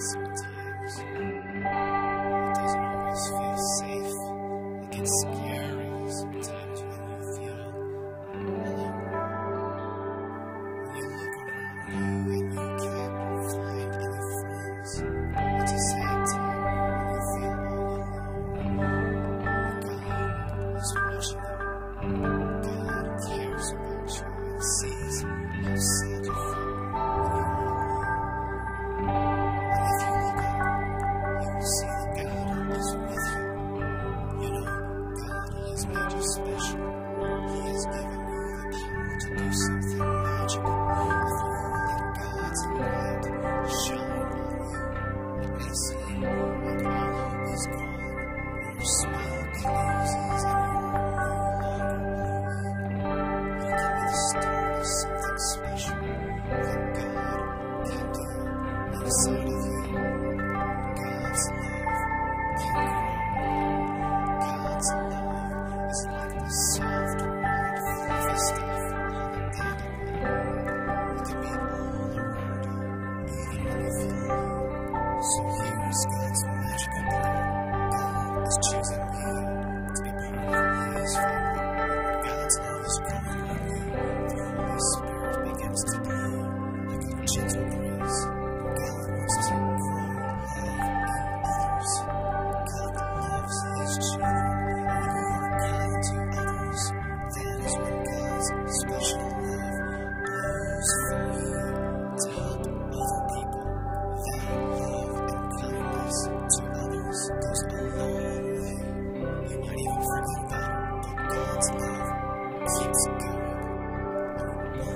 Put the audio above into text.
Sometimes. It doesn't always feel safe. It gets scary sometimes when you feel has made you special. He has given you the power to do something magical. Jesus.